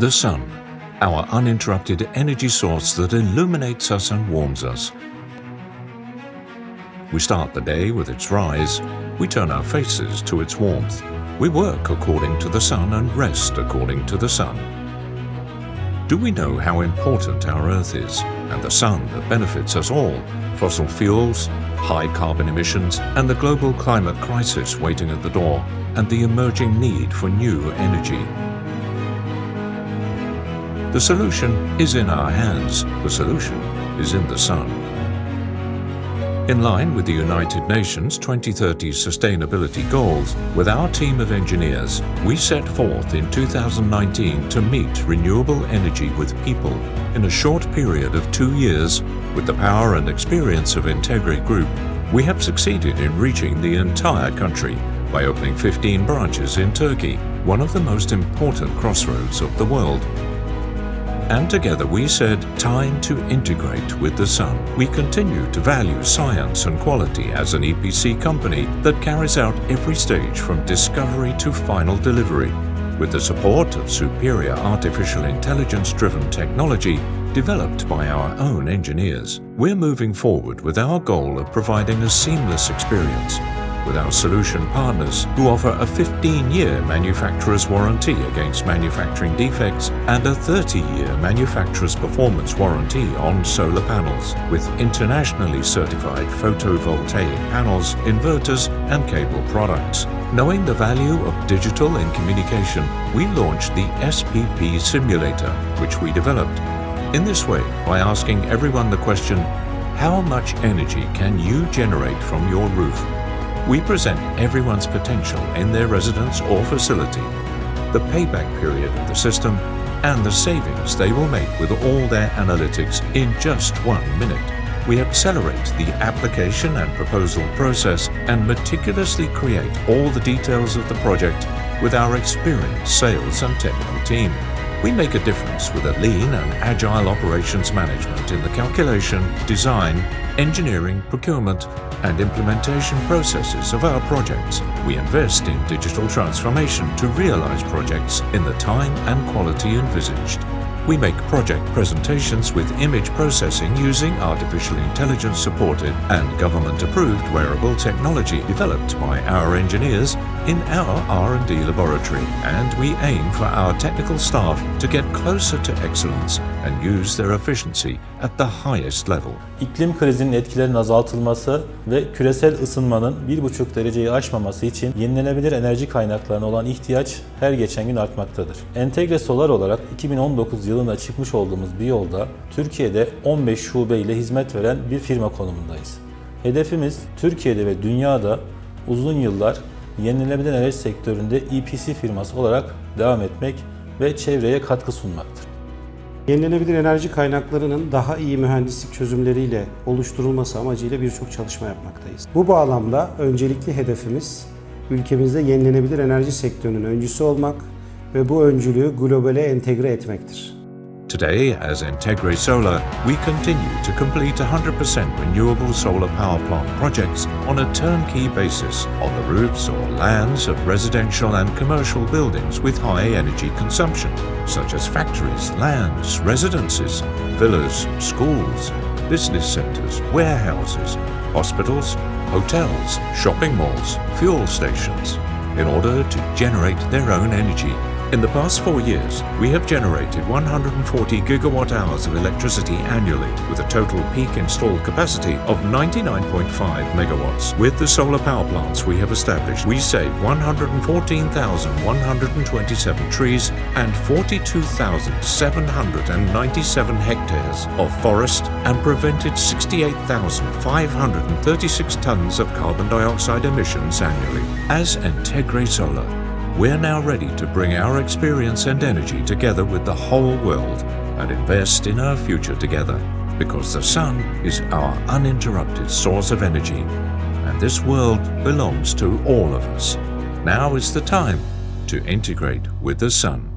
The sun, our uninterrupted energy source that illuminates us and warms us. We start the day with its rise, we turn our faces to its warmth. We work according to the sun and rest according to the sun. Do we know how important our Earth is and the sun that benefits us all? Fossil fuels, high carbon emissions, and the global climate crisis waiting at the door, and the emerging need for new energy. The solution is in our hands. The solution is in the sun. In line with the United Nations 2030 sustainability goals, with our team of engineers, we set forth in 2019 to meet renewable energy with people in a short period of two years. With the power and experience of Entegre Group, we have succeeded in reaching the entire country by opening 15 branches in Turkey, one of the most important crossroads of the world. And together we said, time to integrate with the sun. We continue to value science and quality as an EPC company that carries out every stage from discovery to final delivery. With the support of superior artificial intelligence-driven technology developed by our own engineers, we're moving forward with our goal of providing a seamless experience with our solution partners who offer a 15-year manufacturer's warranty against manufacturing defects and a 30-year manufacturer's performance warranty on solar panels with internationally certified photovoltaic panels, inverters and cable products. Knowing the value of digital in communication, we launched the SPP Simulator, which we developed. In this way, by asking everyone the question, how much energy can you generate from your roof we present everyone's potential in their residence or facility, the payback period of the system, and the savings they will make with all their analytics in just one minute. We accelerate the application and proposal process and meticulously create all the details of the project with our experienced sales and technical team. We make a difference with a lean and agile operations management in the calculation, design, engineering, procurement and implementation processes of our projects. We invest in digital transformation to realize projects in the time and quality envisaged. We make project presentations with image processing using artificial intelligence supported and government approved wearable technology developed by our engineers in our R&D laboratory and we aim for our technical staff to get closer to excellence and use their efficiency at the highest level. İklim krizinin etkilerinin azaltılması ve küresel ısınmanın 1,5 dereceyi aşmaması için yenilenebilir enerji kaynaklarına olan ihtiyaç her geçen gün artmaktadır. Entegre Solar olarak 2019 yılında çıkmış olduğumuz bir yolda Türkiye'de 15 şube ile hizmet veren bir firma konumundayız. Hedefimiz Türkiye'de ve dünyada uzun yıllar yenilenebilir enerji sektöründe EPC firması olarak devam etmek ve çevreye katkı sunmaktır. Yenilenebilir enerji kaynaklarının daha iyi mühendislik çözümleriyle oluşturulması amacıyla birçok çalışma yapmaktayız. Bu bağlamda öncelikli hedefimiz ülkemizde yenilenebilir enerji sektörünün öncüsü olmak ve bu öncülüğü globale entegre etmektir. Today, as Entegre Solar, we continue to complete 100% renewable solar power plant projects on a turnkey basis on the roofs or lands of residential and commercial buildings with high energy consumption, such as factories, lands, residences, villas, schools, business centres, warehouses, hospitals, hotels, shopping malls, fuel stations, in order to generate their own energy in the past four years, we have generated 140 gigawatt hours of electricity annually with a total peak installed capacity of 99.5 megawatts. With the solar power plants we have established, we saved 114,127 trees and 42,797 hectares of forest and prevented 68,536 tons of carbon dioxide emissions annually. As Entegre Solar, we're now ready to bring our experience and energy together with the whole world and invest in our future together because the sun is our uninterrupted source of energy and this world belongs to all of us. Now is the time to integrate with the sun.